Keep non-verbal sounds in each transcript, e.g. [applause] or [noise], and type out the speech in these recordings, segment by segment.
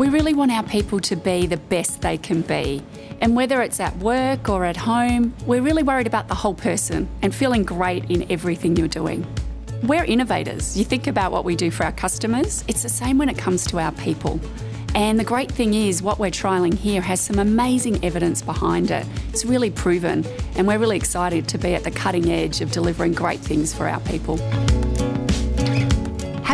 We really want our people to be the best they can be. And whether it's at work or at home, we're really worried about the whole person and feeling great in everything you're doing. We're innovators. You think about what we do for our customers, it's the same when it comes to our people. And the great thing is, what we're trialling here has some amazing evidence behind it. It's really proven, and we're really excited to be at the cutting edge of delivering great things for our people.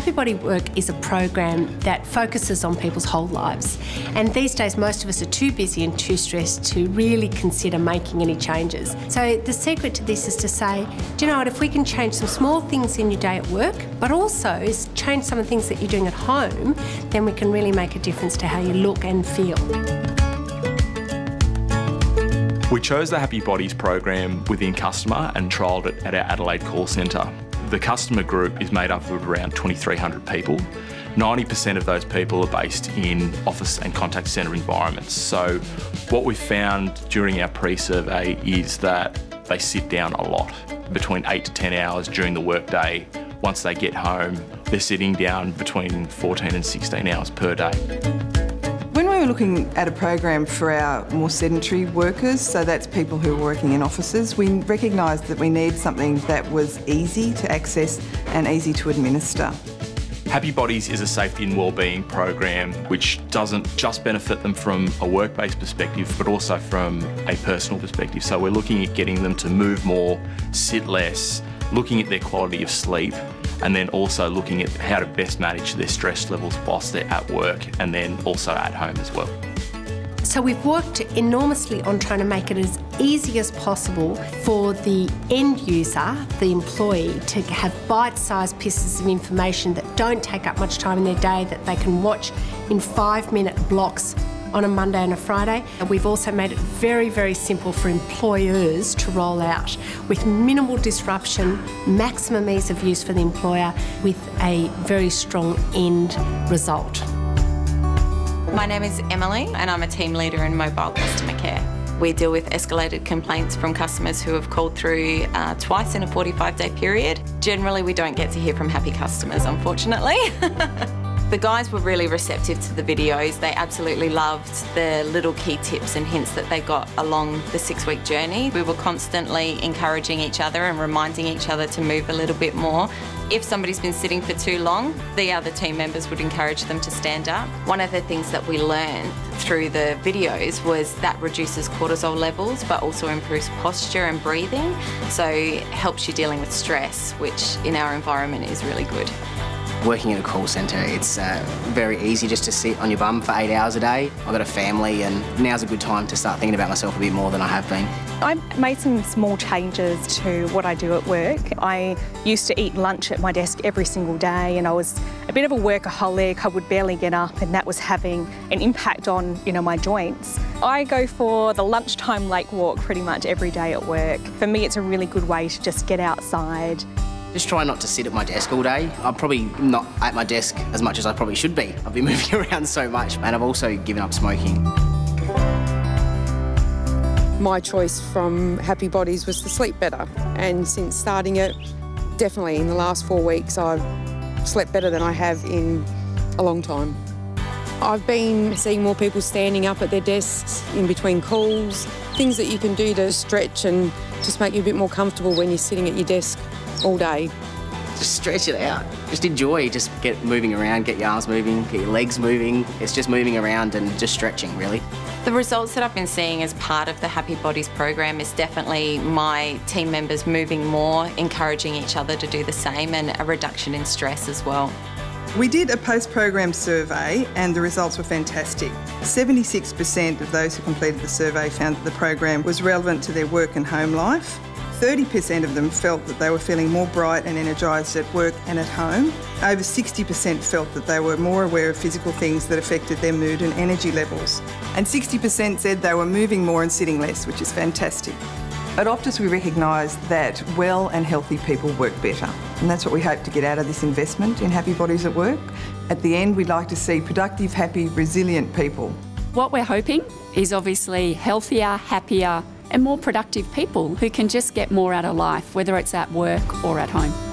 Happy Body Work is a program that focuses on people's whole lives. And these days, most of us are too busy and too stressed to really consider making any changes. So, the secret to this is to say, do you know what, if we can change some small things in your day at work, but also change some of the things that you're doing at home, then we can really make a difference to how you look and feel. We chose the Happy Bodies program within Customer and trialled it at our Adelaide call centre. The customer group is made up of around 2,300 people. 90% of those people are based in office and contact centre environments. So, what we found during our pre survey is that they sit down a lot, between 8 to 10 hours during the workday. Once they get home, they're sitting down between 14 and 16 hours per day. Were looking at a program for our more sedentary workers, so that's people who are working in offices, we recognised that we need something that was easy to access and easy to administer. Happy Bodies is a safety and wellbeing program which doesn't just benefit them from a work-based perspective but also from a personal perspective. So we're looking at getting them to move more, sit less, looking at their quality of sleep and then also looking at how to best manage their stress levels whilst they're at work and then also at home as well. So we've worked enormously on trying to make it as easy as possible for the end user, the employee, to have bite-sized pieces of information that don't take up much time in their day that they can watch in five-minute blocks on a Monday and a Friday. And we've also made it very, very simple for employers to roll out with minimal disruption, maximum ease of use for the employer, with a very strong end result. My name is Emily, and I'm a team leader in mobile customer care. We deal with escalated complaints from customers who have called through uh, twice in a 45 day period. Generally, we don't get to hear from happy customers, unfortunately. [laughs] The guys were really receptive to the videos. They absolutely loved the little key tips and hints that they got along the six week journey. We were constantly encouraging each other and reminding each other to move a little bit more. If somebody's been sitting for too long, the other team members would encourage them to stand up. One of the things that we learned through the videos was that reduces cortisol levels but also improves posture and breathing. So helps you dealing with stress, which in our environment is really good. Working in a call centre, it's uh, very easy just to sit on your bum for eight hours a day. I've got a family and now's a good time to start thinking about myself a bit more than I have been. I've made some small changes to what I do at work. I used to eat lunch at my desk every single day and I was a bit of a workaholic. I would barely get up and that was having an impact on, you know, my joints. I go for the lunchtime lake walk pretty much every day at work. For me, it's a really good way to just get outside, just try not to sit at my desk all day. I'm probably not at my desk as much as I probably should be. I've been [laughs] moving around so much and I've also given up smoking. My choice from Happy Bodies was to sleep better and since starting it, definitely in the last four weeks I've slept better than I have in a long time. I've been seeing more people standing up at their desks in between calls, things that you can do to stretch and just make you a bit more comfortable when you're sitting at your desk all day. Just stretch it out. Just enjoy. Just get moving around, get your arms moving, get your legs moving. It's just moving around and just stretching, really. The results that I've been seeing as part of the Happy Bodies program is definitely my team members moving more, encouraging each other to do the same, and a reduction in stress as well. We did a post program survey and the results were fantastic. 76% of those who completed the survey found that the program was relevant to their work and home life. 30% of them felt that they were feeling more bright and energised at work and at home. Over 60% felt that they were more aware of physical things that affected their mood and energy levels. And 60% said they were moving more and sitting less, which is fantastic. At Optus, we recognise that well and healthy people work better. And that's what we hope to get out of this investment in Happy Bodies at Work. At the end, we'd like to see productive, happy, resilient people. What we're hoping is obviously healthier, happier, and more productive people who can just get more out of life, whether it's at work or at home.